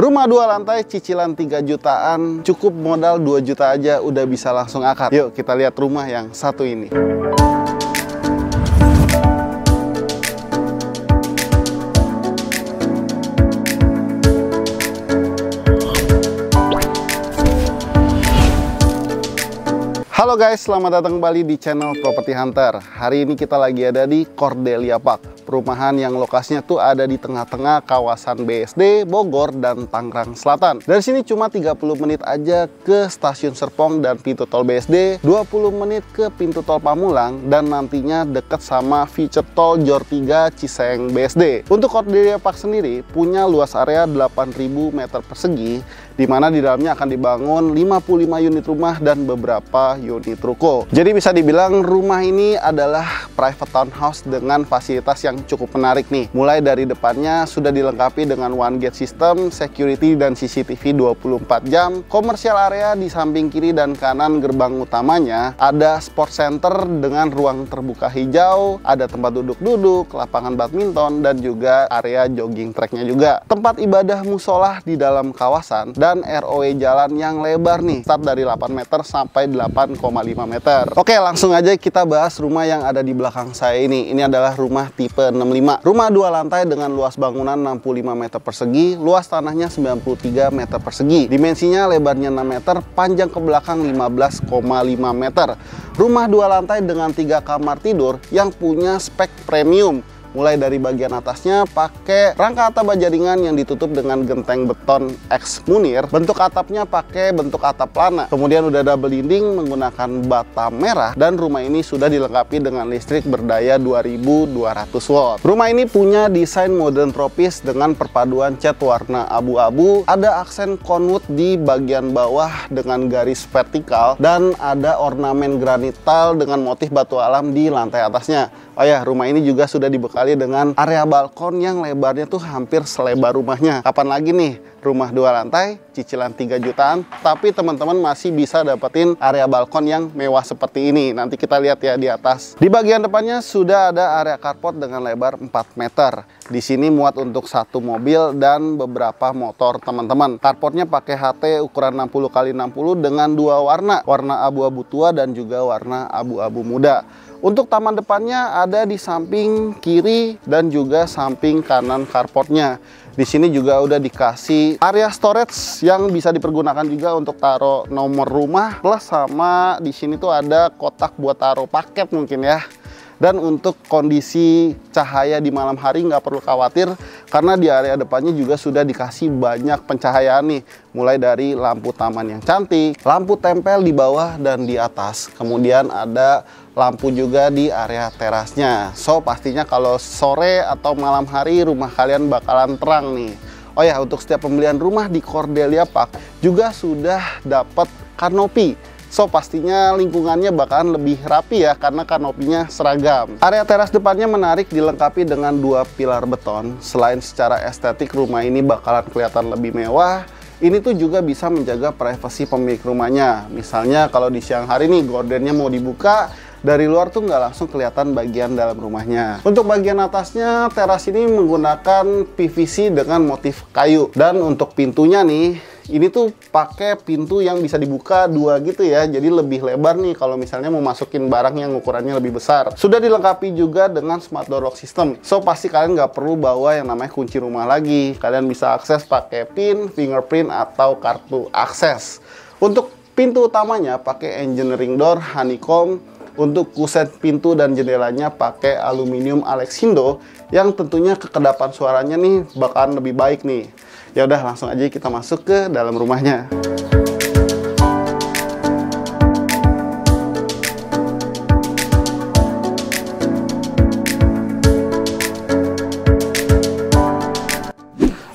Rumah dua lantai cicilan 3 jutaan, cukup modal 2 juta aja udah bisa langsung akad. Yuk kita lihat rumah yang satu ini. Halo guys, selamat datang kembali di channel Property Hunter. Hari ini kita lagi ada di Cordelia Park, perumahan yang lokasinya tuh ada di tengah-tengah kawasan BSD, Bogor, dan Tangerang Selatan. Dari sini cuma 30 menit aja ke stasiun Serpong dan pintu tol BSD, 20 menit ke pintu tol Pamulang, dan nantinya deket sama feature tol Jor 3 Ciseng BSD. Untuk Cordelia Park sendiri punya luas area 8.000 meter persegi, di mana di dalamnya akan dibangun 55 unit rumah dan beberapa ruko. Jadi bisa dibilang rumah ini adalah private townhouse dengan fasilitas yang cukup menarik nih. Mulai dari depannya sudah dilengkapi dengan one gate system, security dan CCTV 24 jam. Komersial area di samping kiri dan kanan gerbang utamanya ada sport center dengan ruang terbuka hijau, ada tempat duduk-duduk, lapangan badminton dan juga area jogging tracknya juga. Tempat ibadah musola di dalam kawasan dan ROE jalan yang lebar nih, start dari 8 meter sampai 8,5 meter. Oke, langsung aja kita bahas rumah yang ada di belakang saya ini. Ini adalah rumah tipe 65. Rumah dua lantai dengan luas bangunan 65 meter persegi, luas tanahnya 93 meter persegi. Dimensinya lebarnya 6 meter, panjang ke belakang 15,5 meter. Rumah dua lantai dengan tiga kamar tidur yang punya spek premium mulai dari bagian atasnya pakai rangka atap baja ringan yang ditutup dengan genteng beton X Munir. Bentuk atapnya pakai bentuk atap lana. Kemudian udah double dinding menggunakan bata merah dan rumah ini sudah dilengkapi dengan listrik berdaya 2200 watt. Rumah ini punya desain modern tropis dengan perpaduan cat warna abu-abu. Ada aksen conwood di bagian bawah dengan garis vertikal dan ada ornamen granit tile dengan motif batu alam di lantai atasnya oh ya rumah ini juga sudah dibekali dengan area balkon yang lebarnya tuh hampir selebar rumahnya. Kapan lagi nih rumah dua lantai, cicilan 3 jutaan, tapi teman-teman masih bisa dapetin area balkon yang mewah seperti ini. Nanti kita lihat ya di atas. Di bagian depannya sudah ada area carport dengan lebar 4 meter. Di sini muat untuk satu mobil dan beberapa motor teman-teman. Carportnya pakai HT ukuran 60 x 60 dengan dua warna, warna abu-abu tua dan juga warna abu-abu muda. Untuk taman depannya ada di samping kiri dan juga samping kanan carportnya. Di sini juga udah dikasih area storage yang bisa dipergunakan juga untuk taruh nomor rumah plus sama di sini tuh ada kotak buat taruh paket mungkin ya. Dan untuk kondisi cahaya di malam hari nggak perlu khawatir karena di area depannya juga sudah dikasih banyak pencahayaan nih. Mulai dari lampu taman yang cantik, lampu tempel di bawah dan di atas. Kemudian ada lampu juga di area terasnya. So pastinya kalau sore atau malam hari rumah kalian bakalan terang nih. Oh ya untuk setiap pembelian rumah di Cordelia Park juga sudah dapat kanopi So pastinya lingkungannya bakalan lebih rapi ya karena kanopinya seragam. Area teras depannya menarik dilengkapi dengan dua pilar beton. Selain secara estetik rumah ini bakalan kelihatan lebih mewah, ini tuh juga bisa menjaga privasi pemilik rumahnya. Misalnya kalau di siang hari nih gordennya mau dibuka, dari luar tuh nggak langsung kelihatan bagian dalam rumahnya. Untuk bagian atasnya, teras ini menggunakan PVC dengan motif kayu. Dan untuk pintunya nih, ini tuh pakai pintu yang bisa dibuka dua gitu ya. Jadi lebih lebar nih kalau misalnya mau masukin barang yang ukurannya lebih besar. Sudah dilengkapi juga dengan smart door lock system. So pasti kalian nggak perlu bawa yang namanya kunci rumah lagi. Kalian bisa akses pakai pin fingerprint atau kartu akses. Untuk pintu utamanya pakai engineering door honeycomb untuk kuset pintu dan jendelanya pakai aluminium Alexindo yang tentunya kekedapan suaranya nih bakalan lebih baik nih Ya udah langsung aja kita masuk ke dalam rumahnya.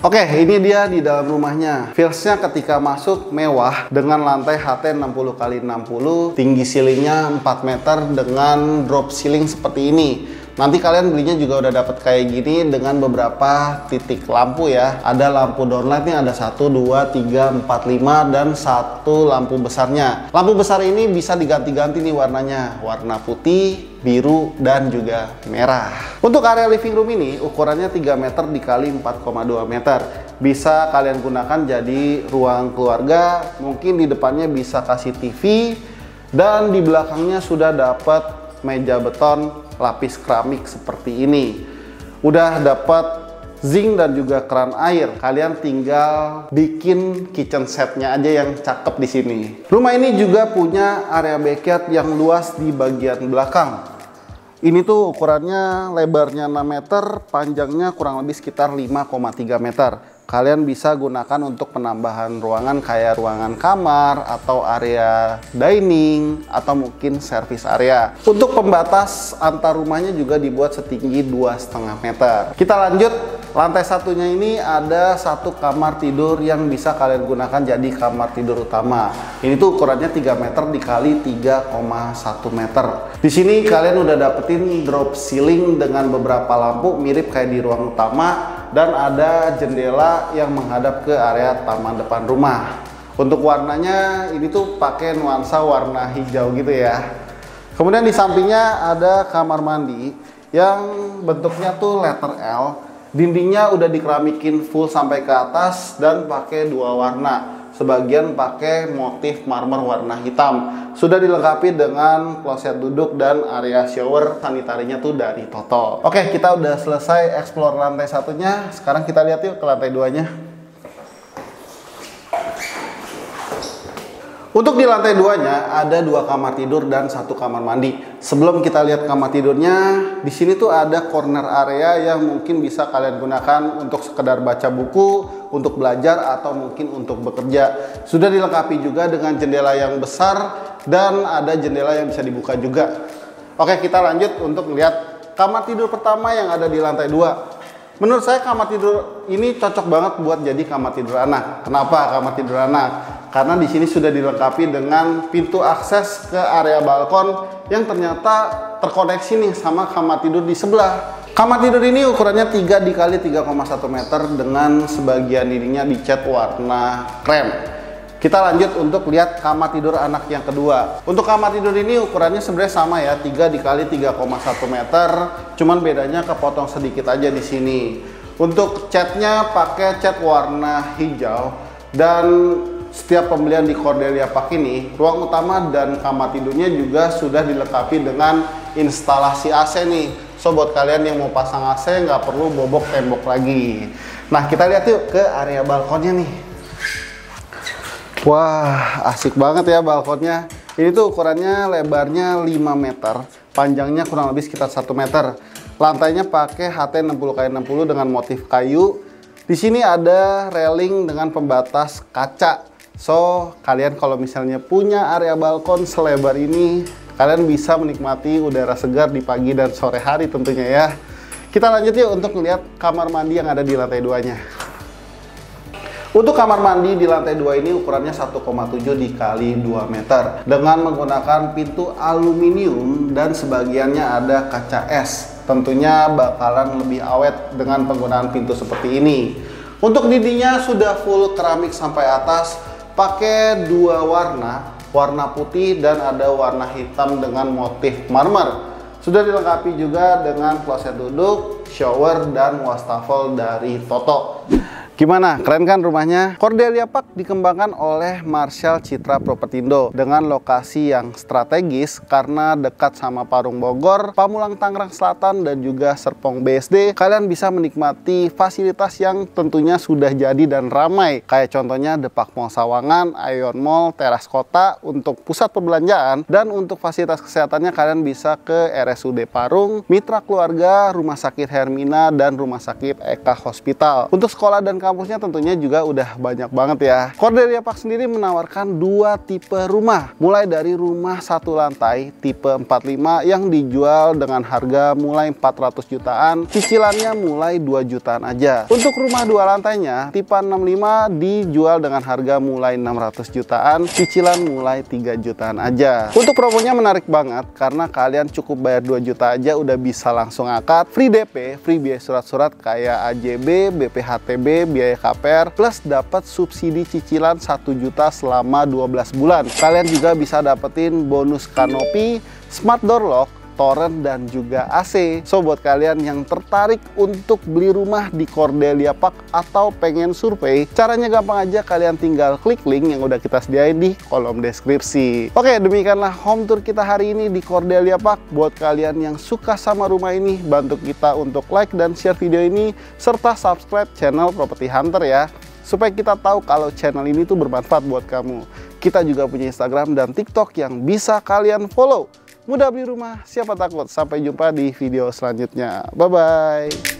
Oke, ini dia di dalam rumahnya. Feelsnya ketika masuk mewah dengan lantai HT 60 x 60, tinggi ceilingnya 4 meter dengan drop ceiling seperti ini. Nanti kalian belinya juga udah dapat kayak gini dengan beberapa titik lampu ya. Ada lampu downlight nih ada 1 2 3 4 5 dan satu lampu besarnya. Lampu besar ini bisa diganti-ganti nih warnanya. Warna putih, biru dan juga merah. Untuk area living room ini ukurannya 3 meter dikali 4,2 meter. Bisa kalian gunakan jadi ruang keluarga, mungkin di depannya bisa kasih TV dan di belakangnya sudah dapat meja beton lapis keramik seperti ini. Udah dapat zinc dan juga keran air. Kalian tinggal bikin kitchen setnya aja yang cakep di sini. Rumah ini juga punya area backyard yang luas di bagian belakang. Ini tuh ukurannya lebarnya 6 meter, panjangnya kurang lebih sekitar 5,3 meter kalian bisa gunakan untuk penambahan ruangan kayak ruangan kamar atau area dining atau mungkin service area. Untuk pembatas antar rumahnya juga dibuat setinggi 2,5 meter. Kita lanjut, lantai satunya ini ada satu kamar tidur yang bisa kalian gunakan jadi kamar tidur utama. Ini tuh ukurannya 3 meter dikali 3,1 meter. Di sini kalian udah dapetin drop ceiling dengan beberapa lampu mirip kayak di ruang utama dan ada jendela yang menghadap ke area taman depan rumah. Untuk warnanya ini tuh pakai nuansa warna hijau gitu ya. Kemudian di sampingnya ada kamar mandi yang bentuknya tuh letter L. Dindingnya udah dikeramikin full sampai ke atas dan pakai dua warna sebagian pakai motif marmer warna hitam. Sudah dilengkapi dengan kloset duduk dan area shower sanitarinya tuh dari Toto. Oke, kita udah selesai explore lantai satunya. Sekarang kita lihat yuk ke lantai duanya. Untuk di lantai duanya ada dua kamar tidur dan satu kamar mandi. Sebelum kita lihat kamar tidurnya, di sini tuh ada corner area yang mungkin bisa kalian gunakan untuk sekedar baca buku, untuk belajar atau mungkin untuk bekerja. Sudah dilengkapi juga dengan jendela yang besar dan ada jendela yang bisa dibuka juga. Oke, kita lanjut untuk lihat kamar tidur pertama yang ada di lantai dua. Menurut saya kamar tidur ini cocok banget buat jadi kamar tidur anak. Kenapa kamar tidur anak? Karena di sini sudah dilengkapi dengan pintu akses ke area balkon yang ternyata terkoneksi nih sama kamar tidur di sebelah. Kamar tidur ini ukurannya 3 dikali 3,1 meter dengan sebagian dindingnya dicat warna krem. Kita lanjut untuk lihat kamar tidur anak yang kedua. Untuk kamar tidur ini ukurannya sebenarnya sama ya, 3 dikali 3,1 meter, cuman bedanya kepotong sedikit aja di sini. Untuk catnya pakai cat warna hijau dan setiap pembelian di Cordelia Park ini, ruang utama dan kamar tidurnya juga sudah dilengkapi dengan instalasi AC nih. So buat kalian yang mau pasang AC nggak perlu bobok tembok lagi. Nah kita lihat yuk ke area balkonnya nih. Wah asik banget ya balkonnya. Ini tuh ukurannya lebarnya 5 meter, panjangnya kurang lebih sekitar 1 meter. Lantainya pakai HT 60 x 60 dengan motif kayu. Di sini ada railing dengan pembatas kaca So, kalian kalau misalnya punya area balkon selebar ini, kalian bisa menikmati udara segar di pagi dan sore hari tentunya ya. Kita lanjut yuk untuk melihat kamar mandi yang ada di lantai 2-nya. Untuk kamar mandi di lantai 2 ini ukurannya 1,7 dikali 2 meter dengan menggunakan pintu aluminium dan sebagiannya ada kaca es. Tentunya bakalan lebih awet dengan penggunaan pintu seperti ini. Untuk dindingnya sudah full keramik sampai atas pakai dua warna, warna putih dan ada warna hitam dengan motif marmer. Sudah dilengkapi juga dengan kloset duduk, shower, dan wastafel dari Toto. Gimana? Keren kan rumahnya? Cordelia Park dikembangkan oleh Marshall Citra Propertindo dengan lokasi yang strategis karena dekat sama Parung Bogor, Pamulang Tangerang Selatan dan juga Serpong BSD. Kalian bisa menikmati fasilitas yang tentunya sudah jadi dan ramai. Kayak contohnya Depak Mall Sawangan, Ion Mall, Teras Kota untuk pusat perbelanjaan dan untuk fasilitas kesehatannya kalian bisa ke RSUD Parung, Mitra Keluarga, Rumah Sakit Hermina dan Rumah Sakit Eka Hospital. Untuk sekolah dan kampusnya tentunya juga udah banyak banget ya. Cordelia Park sendiri menawarkan dua tipe rumah, mulai dari rumah satu lantai tipe 45 yang dijual dengan harga mulai 400 jutaan, cicilannya mulai 2 jutaan aja. Untuk rumah dua lantainya tipe 65 dijual dengan harga mulai 600 jutaan, cicilan mulai 3 jutaan aja. Untuk promonya menarik banget karena kalian cukup bayar 2 juta aja udah bisa langsung akad, free DP, free biaya surat-surat kayak AJB, BPHTB, biaya KPR, plus dapat subsidi cicilan 1 juta selama 12 bulan. Kalian juga bisa dapetin bonus kanopi, smart door lock, torrent dan juga AC. So buat kalian yang tertarik untuk beli rumah di Cordelia Park atau pengen survei, caranya gampang aja kalian tinggal klik link yang udah kita sediain di kolom deskripsi. Oke, demikianlah home tour kita hari ini di Cordelia Park. Buat kalian yang suka sama rumah ini, bantu kita untuk like dan share video ini serta subscribe channel Property Hunter ya supaya kita tahu kalau channel ini tuh bermanfaat buat kamu. Kita juga punya Instagram dan TikTok yang bisa kalian follow. Mudah beli rumah, siapa takut? Sampai jumpa di video selanjutnya. Bye-bye.